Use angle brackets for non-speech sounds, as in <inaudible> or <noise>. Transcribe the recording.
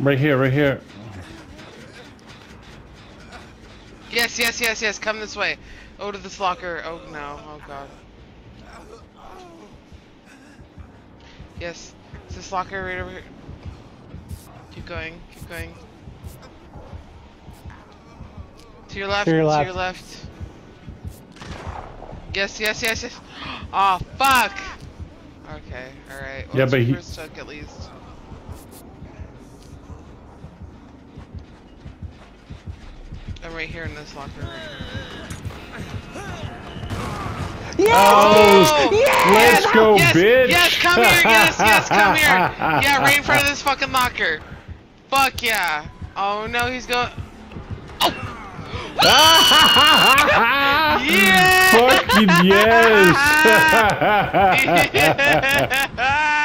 Right here, right here. Yes, yes, yes, yes. Come this way. Oh, to this locker. Oh no. Oh god. Yes. It's this locker right over here. Keep going. Keep going. To your left. To your left. To left. your left. Yes, yes, yes, yes. Oh <gasps> fuck. Okay. All right. Yeah, but he- First took at least. I'm right here in this locker room. Oh, Oh, let's go, yes, bitch! Yes, come here. Yes, yes, come here. <laughs> Yeah, right in front of this fucking locker. Fuck yeah. Oh no, he's going. <laughs> Yeah. Fucking yes! <laughs>